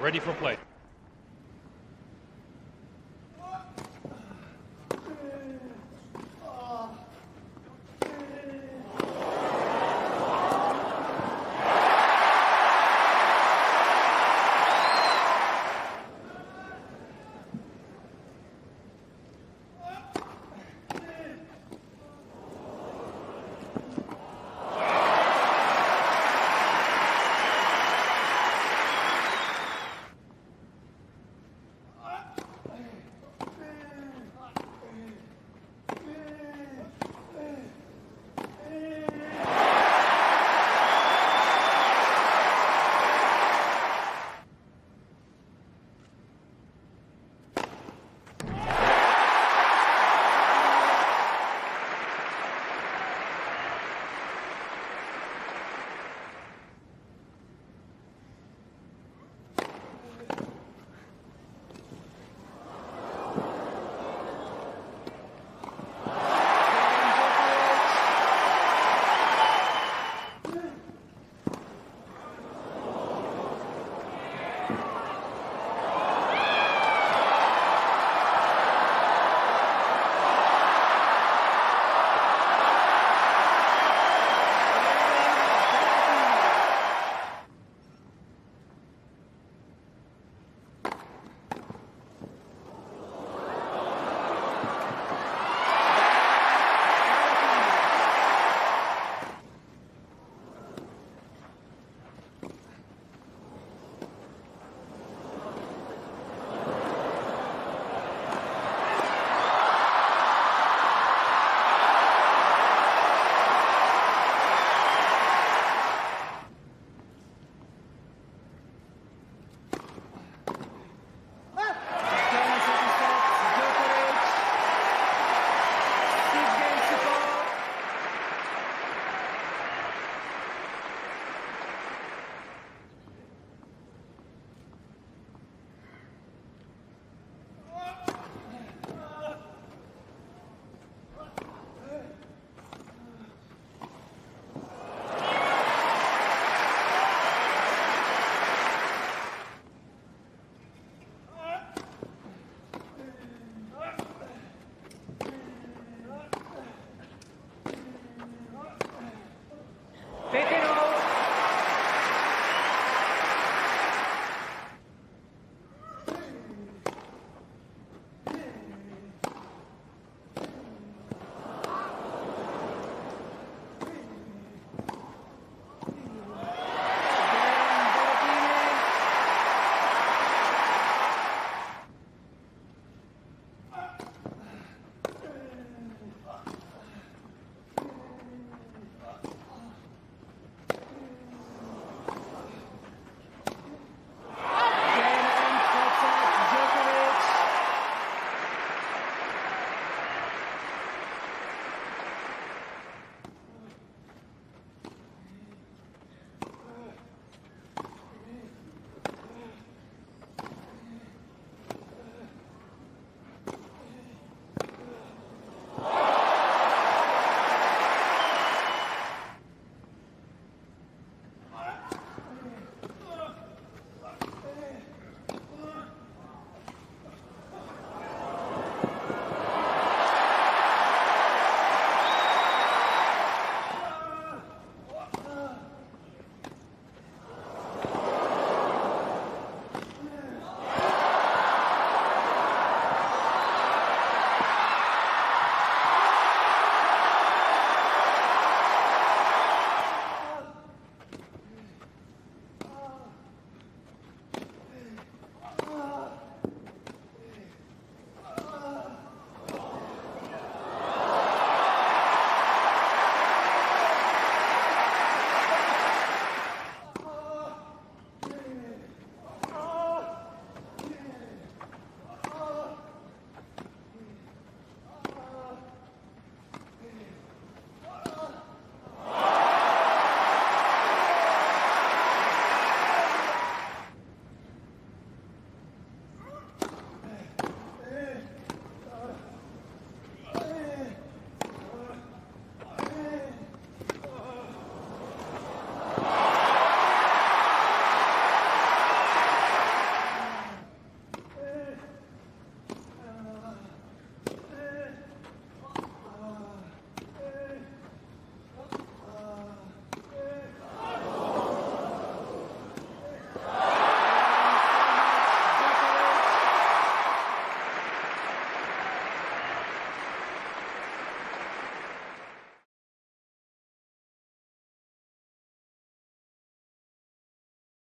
ready for play.